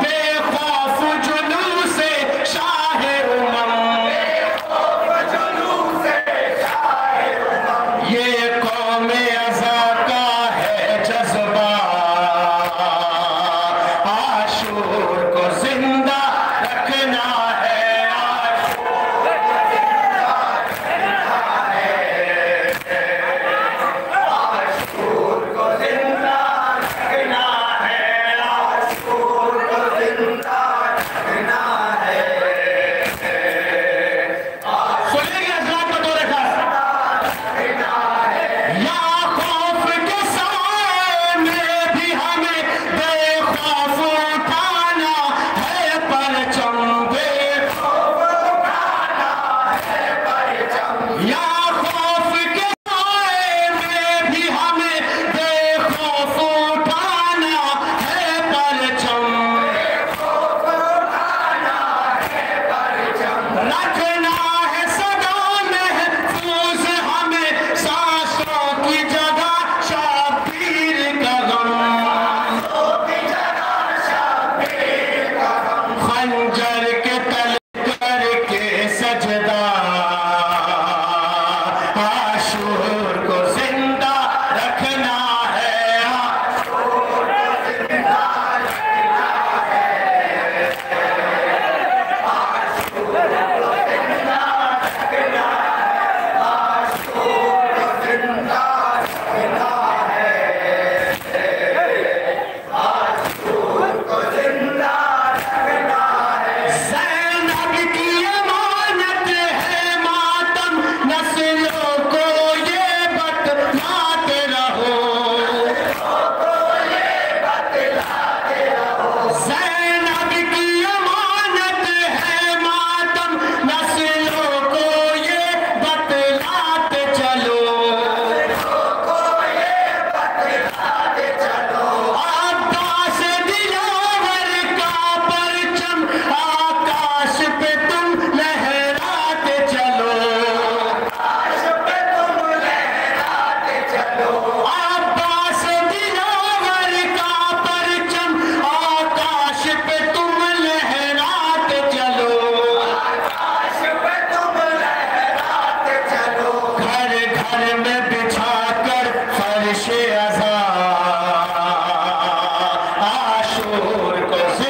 Therefore, future Turcos.